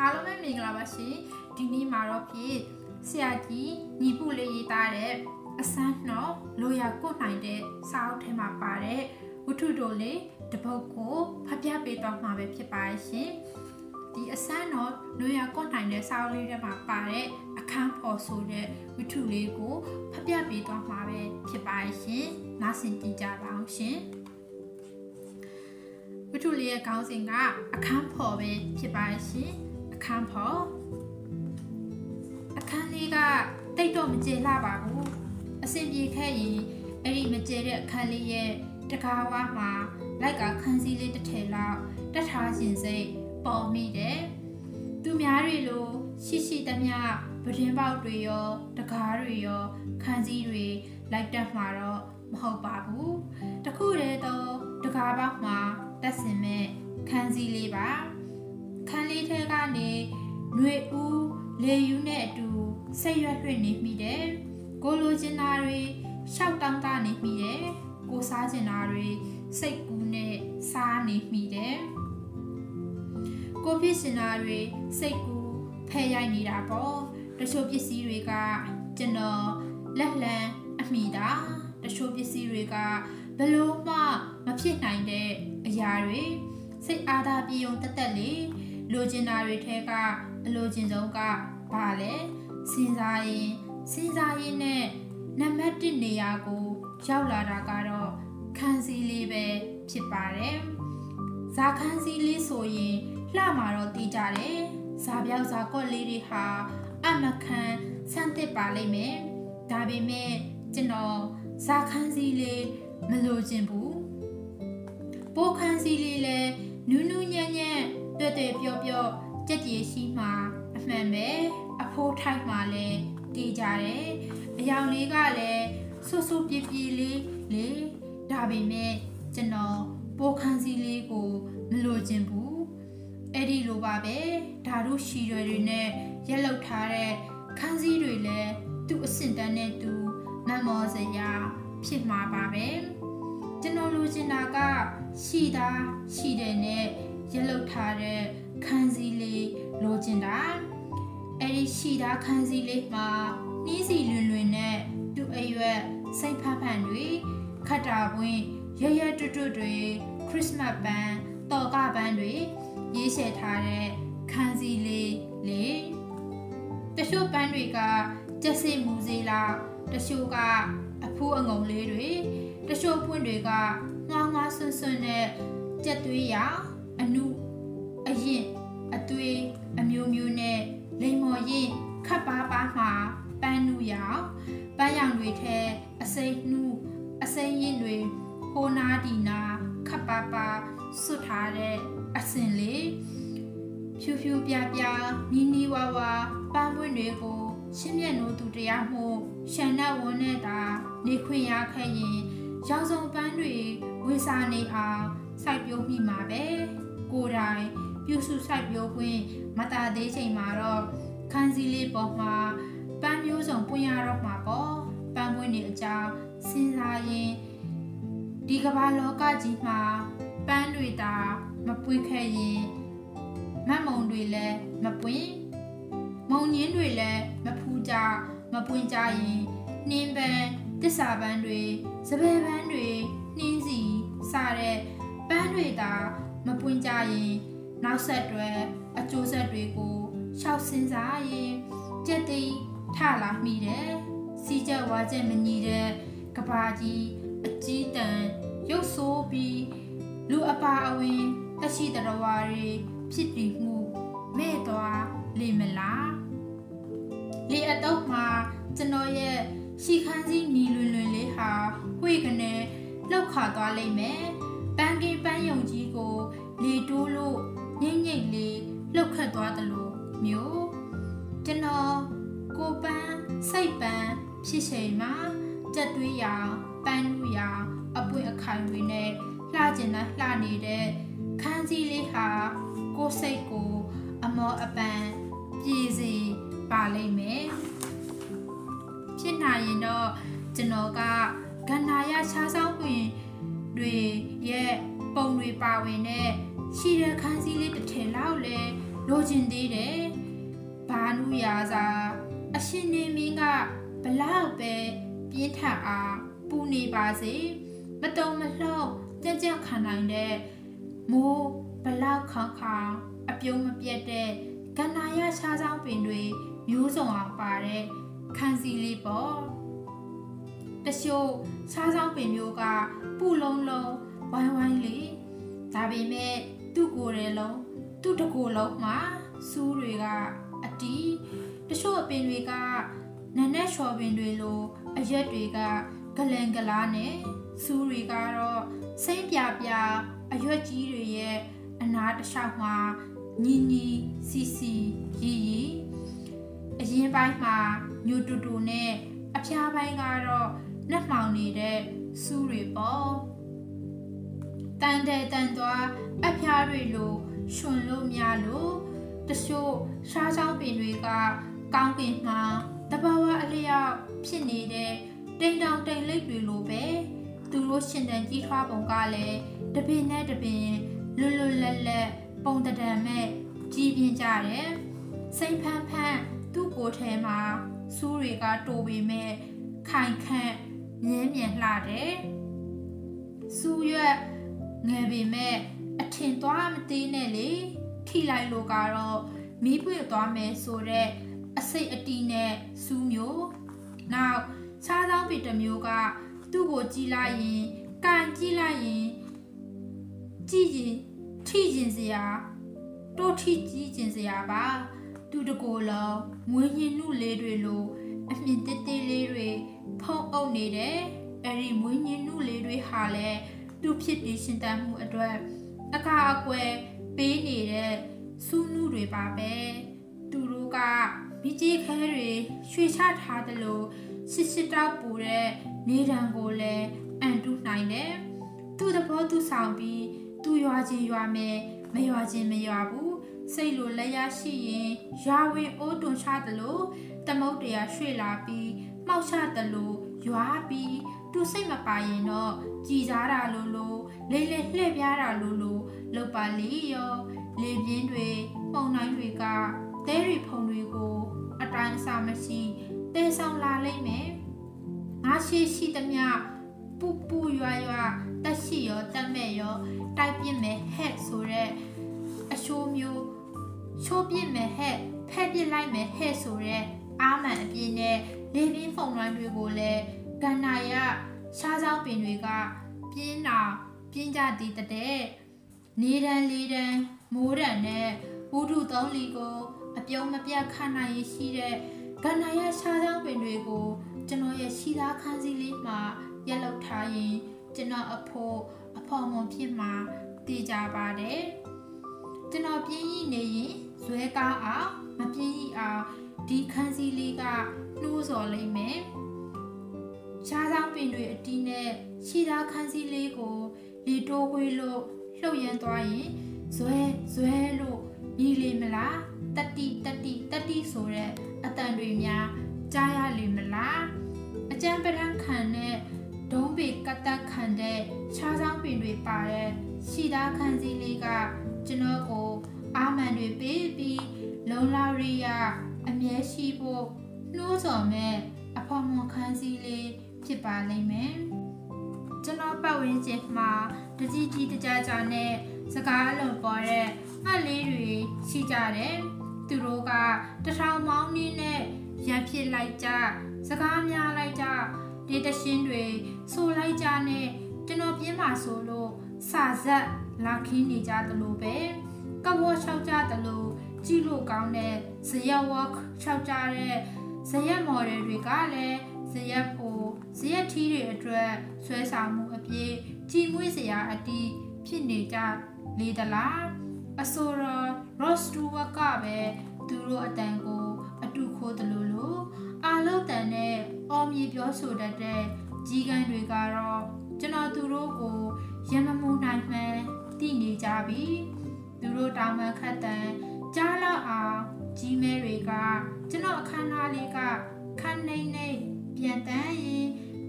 အားလုံးပဲမင်္ဂလာပါရှင်ဒီနေ့မှာတော့ဖြစ်ဆရာကြီးညီပုလေးရေးသားတဲ့အစမ်းတော့လိုရကုတ်နိုင်တဲ့စာအုပ်ထဲမှာပါတဲ့ဝတ္ထုတို့လေးတပုတ်ကိုဖတ်ပြပေးတော့မှာပဲဖြစ်ပါရှင်ဒီအစမ်းတော့လိုရကုတ်နိုင်တဲ့စာအုပ်လေးထဲမှာပါတဲ့အခန်းဖော်ဆိုတဲ့ဝတ္ထုလေးကိုဖတ်ပြပေးတော့မှာပဲဖြစ်ပါရှင်နားဆင်ကြကြပါအောင်ရှင်ဝတ္ထုလေးရဲ့ခေါင်းစဉ်ကအခန်းဖော်ပဲဖြစ်ပါရှင် အခန်းဖော်အခန်းလေးကတိတ်တော့မကျေလှပါဘူးအဆင်ပြေခဲ့ရင်အဲ့ဒီမကျေတဲ့အခန်းလေးရဲ့တကားဝါမှာလိုက်ကခန်းစည်းလေးတစ်ထည်လောက်တက်ထားခြင်းစိတ်ပေါ်မိတယ်သူများတွေလိုရှိရှိသမျှပဒင်းပေါက်တွေရောတကားတွေရောခန်းစည်းတွေလိုက်တက်မှာတော့မဟုတ်ပါဘူးတခုတည်းတော့တကားပေါက်မှာတက်စင်မဲ့ခန်းစည်းလေးပါ ခန်းလေးထဲကနေຫນွေဦးလေယူနဲ့အတူဆိတ်ရွက်လွှင့်နေမိတယ်ကိုလိုချင်တာတွေရှောက်တောင်းတနေမိတယ်ကိုစားချင်တာတွေစိတ်ကူးနဲ့စားနေမိတယ်ကိုဖြစ်ချင်တာတွေစိတ်ကူးဖဲရိုက်နေတာပေါ့တချို့ပစ္စည်းတွေကကျွန်တော်လက်လံအမိတာတချို့ပစ္စည်းတွေကဘလို့မှမဖြစ်နိုင်တဲ့အရာတွေစိတ်အားသာပြေုံတက်တက်လေး လိုချင်တာတွေထဲကအလိုချင်ဆုံးကဘာလဲစဉ်းစားရင်စဉ်းစားရင်နဲ့နံပါတ်1နေရာကို ရောက်လာတာကတော့ခန်းစည်းလေးပဲဖြစ်ပါတယ်ဇာခန်းစည်းလေးဆိုရင်လှမှာတော့တည်ကြတယ်ဇာပြောက်ဇာကော့လေးတွေဟာအမခန်းဆန်းသစ်ပါလိမ့်မယ်ဒါပေမဲ့ကျွန်တော်ဇာခန်းစည်းလေးမလိုချင်ဘူးပိုးခန်းစည်းလေးလည်းနူးနူးညံ့ညံ့တွေ့တွေ့ ပြောပြောကြက်ကြီးရှိမှအမှန်ပဲအဖိုးထိုက်မှလည်းတည်ကြတယ်အယောင်လေးကလည်းဆူဆူပြပြလေးလေဒါပေမဲ့ကျွန်တော်ပိုးခန်းစည်းလေးကိုမလိုချင်ဘူးအဲ့ဒီလိုပါပဲဓာတို့ရှီရွယ်တွေနဲ့ရက်လောက်ထားတဲ့ခန်းစည်းတွေလည်းသူ့အဆင့်တန်းနဲ့သူမမောစရာဖြစ်မှာပါပဲကျွန်တော်လိုချင်တာကရှီတာရှီတယ်နဲ့ရက်လောက်ထားတဲ့ ခန်းစည်းလေးလိုချင်တာအဲ့ဒီရှီတာခန်းစည်းလေးမှာနှီးစီလွင်လွင်နဲ့သူ့အရွက်စိတ်ဖဖန်တွေခတ်တာပွင့်ရရတွတ်တွတ်တွေခရစ်စမတ်ပန်းတော်ကပန်းတွေရေးရှယ်ထားတဲ့ခန်းစည်းလေးလေတချို့ပန်းတွေကကြက်စစ်မူစေးလားတချို့ကအဖူးအငုံလေးတွေတချို့ပွင့်တွေကငွားငွားဆွန်းဆွန်းနဲ့ကြက်သွေးရအနုအရင်အသွေးအ မျိုးမျိုးနဲ့လိမ်မော်ရင်ခပ်ပါပါမှာပန်းနူရောင်ပန်းရောင်တွေထဲအစိမ့်နှူအစိမ့်ရင်တွေဟိုနာဒီနာခပ်ပါပါဆွတ်ထားတဲ့အစင်လေးဖြူဖြူပြပြနီးနီးဝါဝါပန်းပွင့်တွေကိုရှင်းမြတ်နိုးသူတရားမှုရှန်နဲ့ဝန်းနဲ့တာနေခွင့်ရခဲ့ရင်ရောင်စုံပန်းတွေဝေစာနေအောင်စိုက်ပျိုးမိမှာပဲကိုယ်တိုင် ပြုစုစိုက်ပျိုးခွင့်မတာသေးချိန်မှာတော့ခန်းစည်းလေးပေါ်မှာပန်းမျိုးစုံပွင့်ရတော့မှာပေါ့ပန်းပွင့်နေအကြောင်းစဉ်းစားရင်ဒီကမ္ဘာလောကကြီးမှာပန်းတွေတာမပွင့်ခဲ့ရင်မတ်မုံတွေလည်းမပွင့်မုံညင်းတွေလည်းမဖူးကြမပွင့်ကြရင်နှင်းပန်းတစ္ဆာပန်းတွေစပယ်ပန်းတွေနှင်းစီစတဲ့ပန်းတွေတာမပွင့်ကြရင် နောက်ဆက်တွဲအကျိုးဆက်တွေကိုရှောက်စင်းစားရင်ကြက်သိထလာမိတယ်စီကြဝါကြက်မညီတဲ့ကဘာကြီးအကြီးတန်ရုပ်ဆိုးပြီးလူအပါအဝင်တရှိတရဝါတွေဖြစ်တည်မှုမဲ့သွားလေမလားလေအတုပ်မှာကျွန်တော်ရဲ့ရှီခန်းစည်းနီလွင်လွင်လေးဟာဝှေ့ကနေလောက်ခါသွားလိမ့်မယ်ပန်းကင်းပန်းယုံကြီးကိုလေတိုးလို့ ငိမ့်ငိမ့်လေးလှုပ်ခတ်သွားတယ်လို့မျိုးကျွန်တော်ကိုပန်းစိတ်ပန်းဖြစ်ချိန်မှာကြက်သွေးရောင်ပန်းနူရောင်အပွင့်အခိုင်တွေနဲ့လှကျင်တဲ့လှနေတဲ့ခန်းစည်းလေးဟာကိုစိတ်ကို အမောအပန်းပြည်စီပါလိမ့်မယ်ဖြစ်နိုင်ရင်တော့ကျွန်တော်ကကန္နာရချားဆောင်တွင်တွေရဲ့ပုံတွေပါဝင်တဲ့ ရှိတဲ့ခန်းစည်းလေးတစ်ထည်လောက်လဲလိုချင်သေးတယ်ဘာနုရာစာအရှင်နေမင်းကဘလောက်ပဲပြင်းထန်အားပူနေပါစေမတုံမလှုပ်ကြက်ကြက်ခံနိုင်တဲ့မိုးဘလောက်ခေါင်ခေါင်အပြုံးမပြတ်တဲ့ကန္နာရရှားဆောင်ပင်တွေမျိုးစုံအောင်ပါတဲ့ခန်းစီလေးပေါ့တရှို့ရှားဆောင်ပင်မျိုးကပူလုံးလုံးဝိုင်းဝိုင်းလေးဒါပေမဲ့ သူ့ကိုယ်ရဲ့လုံးသူ့တကိုယ်လုံးမှာစူးတွေကအတီးတချို့အပင်တွေကနန်းနဲ့လျှော်ပင်တွေလိုအရက်တွေကဂလန်ဂလားနဲ့စူးတွေကတော့စိမ့်ပြပြအရွက်ကြီးတွေရဲ့အနာတလျှောက်မှာညီညီစီစီရီရီအရင်ပိုင်းမှာညိုတူတူနဲ့အဖျားပိုင်းကတော့နှက်မှောင်နေတဲ့စူးတွေပေါ့တ န်တဲ့တန်သွားအဖျားတွေလိုရှင်လို့များလို့တချို့ရှားချောင်းပင်တွေကကောင်းကင်မှာတဘာဝအလျောက်ဖြစ်နေတဲ့တိမ်တောင်တိမ်လိပ်တွေလိုပဲသူတို့ရှင်တန်ကြီးထွားပုံကလည်းတပင်နဲ့တပင်လွတ်လွတ်လပ်လပ်ပုံတံမဲ့ကြီးပြင်းကြတယ်စိတ်ဖန်းဖန်းသူ့ကိုယ်ထဲမှာစူးတွေကတိုးပေမဲ့ခိုင်ခန့်မြင်းမြန်လှတယ်စူးရွက် ငယ်ပေမဲ့အထင်သွားမသေးနဲ့လေထိလိုက်လို့ကတော့မီးပွေသွားမယ်ဆိုတော့အစိတ်အတီးနဲ့စူးမျိုးနောက်ခြားသောပီတမျိုးကသူ့ကိုကြည့်လိုက်ရင်ကန်ကြည့်လိုက်ရင်ကြည့်ရင်ထိရင်စရာတို့ထိကြည့်ခြင်းစရာပါ သူတကိုယ်လုံးမွေးညင်းနုလေးတွေလိုအမြင့်တေးသေးလေးတွေဖုံးအုပ်နေတယ်အဲ့ဒီမွေးညင်းနုလေးတွေဟာလည်း သူဖြစ်ပြီးရှင်တန်မှုအတွက်အကာအကွယ်ပေးနေတဲ့စူးနုတွေပါပဲသူတို့ကမိကြီးခဲတွေရွှေချထားတယ်လို့ရှစ်ရှစ်တောက်ပူတဲ့နေတံကိုလည်းအန်တုနိုင်တယ်သူ့သဘောသူဆောင်ပြီးသူရွာချင်းရွာမယ်မရွာချင်းမရွာဘူးစိတ်လိုလက်ရရှိရင်ရွာဝင်အိုးတွန်ချတယ်လို့တမုတ်တရားရွှေ့လာပြီးမှောက်ချတယ်လို့ရွာပြီး သူစိတ်မပါရင်တော့ကြည်စားတာလို့လို့လေးလေးလှည့်ပြားတာလို့လို့လောက်ပါလေရောလေပြင်းတွေပုံတိုင်းတွေကတဲရီဖုံတွေကို အတိုင်းအစာမရှိတဲဆောင်လာလိမ့်မယ်ငါရှိရှိသမျှပူပူရွာရွာတက်ရှိရောတက်မဲ့ရောတိုက်ပြစ်မယ်ဟဲ့ဆိုတဲ့အရှိုးမျိုးချိုးပြစ်မယ်ဟဲ့ဖက်ပြစ်လိုက်မယ်ဟဲ့ဆိုတဲ့အာမန်အပြင်းနဲ့လေပြင်းဖုံလွှမ်းတွေကိုလည်း ကန္နာရရှားချောင်းပင်တွေကပြင်းတာပြင်းကြသည်တဲ့နေတန်းလေးတန်းမိုးတန်နဲ့ဝုဒ္ဓသုံးလီကိုအပြုံးမပြတ်ခန့်နိုင်ရရှိတဲ့ကန္နာရရှားချောင်းပင်တွေကိုကျွန်တော်ရဲ့ရှိသားခန်းစည်းလေးမှာရက်လောက်ထားရင်ကျွန်တော်အဖို့အဖော်မွန်ဖြစ်မှာတည်ကြပါတယ်ကျွန်တော်ပြင်းရည်နေရင်ဇွဲကားအောင်မပြင်းရည်အောင်ဒီခန်းစည်းလေးကနှိုးစော်လိမ့်မယ် ရှားဆောင်ပင်တွေအတီးနဲ့ရှီသားခန်းစည်းလေးကိုလေတိုးခွေးလို့လှုပ်ရမ်းသွားရင်ဇွဲဇွဲလို့ညီလေမလားတတိတတိတတိဆိုတဲ့အတန်တွေများကြားရလေမလားအကျံပဒံခံတဲ့ဒုံးပေကတ်တက်ခံတဲ့ခြားဆောင်ပင်တွေပါတဲ့ရှီသားခန်းစည်းလေးကကျွန်တော်ကိုအာမန်တွေပေးပြီးလုံလာရီယာအမြဲရှိဖို့နှိုးဆော်မဲ့အဖော်မွန်ခန်းစည်းလေး ဖြစ်ပါလိမ့်မယ်ကျွန်တော်ပတ်ဝန်းကျင်မှာတကြီးကြီးတကြကြနဲ့စကားလုံးပေါ်တဲ့ငှက်လေးတွေရှိကြတယ်သူတို့ကတထောင်မောင်းနည်းနဲ့ရံဖြစ်လိုက်ကြစကားများလိုက်ကြဒေတရှင်းတွေဆိုလိုက်ကြနဲ့ကျွန်တော်ပြင်းပါဆိုလို့စာဇက်လာခင်းနေကြသလိုပဲကဝေါ်လျှောက်ကြသလိုကြည့်လို့ကောင်းတဲ့ဇရက်ဝက်လျှောက်ကြတဲ့ဇရက်မော်ဒယ်တွေကလည်းဇရက်ဖို့ ဇရက်ထီးတွေအတွက်ဆွဲဆောင်မှုအပြည့်ကြည်မွေးစရာအတီးဖြစ်နေကြလေသလားအဆိုတော် Ross Stewart ကပဲသူတို့အတန်ကို အတူခိုးတယ်လို့လို့အာလုတ်တန်နဲ့အော်မြေပြောဆိုတတ်တဲ့ကြီးကန်းတွေကတော့ကျွန်တော်သူတို့ကိုရမမှုနိုင်မှန်းသိနေကြပြီသူတို့တောင်းပန်ခတ်တန်ကြားလောက်အောင်ကြီးမဲတွေကကျွန်တော်အခမ်းအနားလေးကခန်းနေနေပြန်တန်းရင်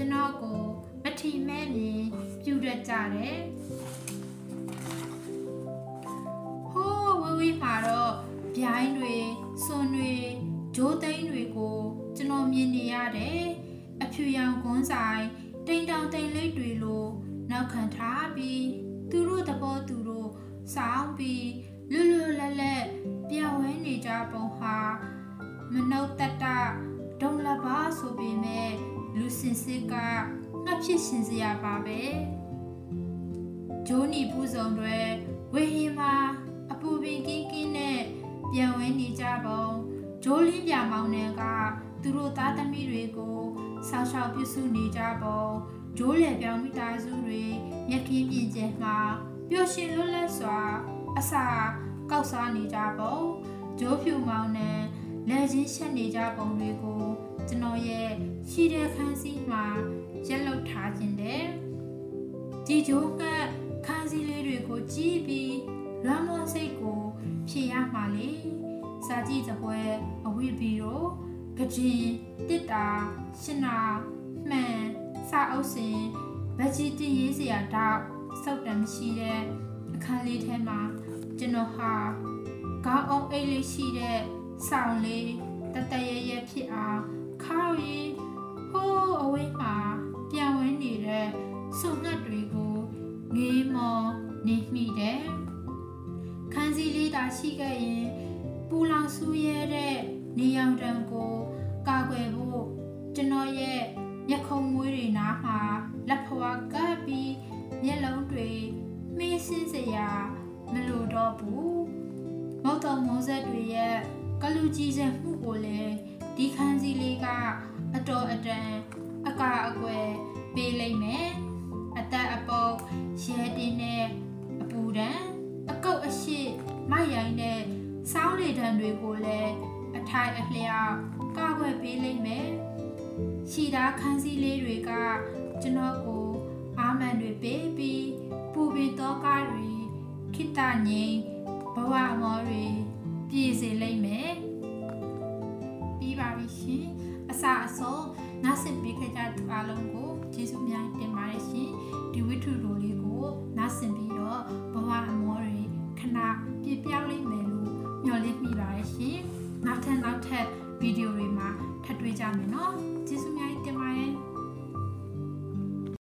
ကျွန်တော်ကိုမထီမဲ့နေပြုတ်ရကြတယ်ဟိုးဝဝီမှာတော့ပြိုင်းတွေစွန်တွေဂျိုးသိန်းတွေကိုကျွန်တော်မြင်နေရတယ်အဖြူရောင်ကွန်းဆိုင်တိမ်တောင်တိမ်လိပ်တွေလိုနောက်ခံထားပြီးသူတို့သဘောသူတို့စောင်းပြီးလွတ်လွတ်လပ်လပ်ပြောင်းဝဲနေကြပုံဟာမနုဿတ္တဒုံလပါဆိုပေမဲ့ လူစင်စစ်ကငှက်ဖြစ်ရှင်စရာပါပဲဂျိုးနီပူဇုံတွေဝေဟင်မှာအပူပင်ကင်းကင်းနဲ့ပြန်ဝဲနေကြပုံဂျိုးလင်းပြမောင်နယ်ကသူတို့သားသမီးတွေကိုဆောက်ရှောက်ပြုစုနေကြပုံဂျိုးလေပြောင်းမိသားစုတွေမြက်ခင်းပြင်ကျဲမှာပျော်ရွှင်လွတ်လပ်စွာ အစာကောက်စားနေကြပုံဂျိုးဖြူမောင်နယ်လက်ချင်းရှက်နေကြပုံတွေကို ကျွန်တော်ရဲ့ရှိတဲ့ခန်းစည်းမှာရက်လုတ်ထားခြင်းတဲ့ဒီဂျိုးကခန်းစည်းလေးတွေကိုကြည့်ပြီးလွမ်းမောစိတ်ကိုဖြေရမှာလေစာကြည့်တဲ့ပွဲအဝိဘီရောကကြင်တစ်တာရှင်နာမှန်စာအုပ်စင်ဗက်ဂျီတင်ရေးစရာတော့စောက်တမ်းရှိတဲ့အခန်းလေးထဲမှာကျွန်တော်ဟာကောင်းအောင်အိတ်လေးရှိတဲ့ဆောင်းလေးတတရရဖြစ်အောင် ခေါရီဟိုးအဝေးမှာပြန်ဝင်နေတဲ့စုံငတ်တွေကိုငေးမော်နေမိတယ်ခန်းစည်းလေးသာရှိခဲ့ရင်ပူလောင်ဆူရဲတဲ့နေရောင်တံကိုကာကွယ်ဖို့ကျွန်တော်ရဲ့မျက်ခုံးမွေးတွေနားမှာလက်ဖွာကပ်ပြီးမျက်လုံးတွေမင်းစင်းစရာမလိုတော့ဘူးမုတ်တုံမိုးဆက်တွေရဲ့ကလူကြီးစက်မှုကိုလည်း ဒီခန်းစည်းလေးကအတော်အတန်အကာအကွယ်ပေးလိုက်မယ်အသက်အပုတ်ရဲတင်းနဲ့အပူဒံအကုတ်အရှိမိုက်ရိုင်းတဲ့စောင်းလေတံတွေကိုလည်းအထိုင်အလျောက်ကာကွယ်ပေးလိုက်မယ်ရှိသားခန်းစည်းလေးတွေကကျွန်တော်ကိုအာမန်တွေပေးပြီးပူပင်တော့ကားတွေခိတငိမ့်ဘဝမောတွေ အစာအဆုံးနားဆင်ပေးခဲ့ကြသူအားလုံးကိုကျေးဇူးများတင်ပါတယ်ရှင်ဒီဝိထုတို့လေးကိုနားဆင်ပြီးတော့ဘဝအမောတွေခဏပြပြောင်းလိမ့်မယ်လို့မျှော်လင့်မိပါတယ်ရှင်နောက်ထပ်နောက်ထပ်ဗီဒီယိုတွေမှာထပ်တွေ့ကြမယ်နော်ကျေးဇူးများတင်ပါတယ်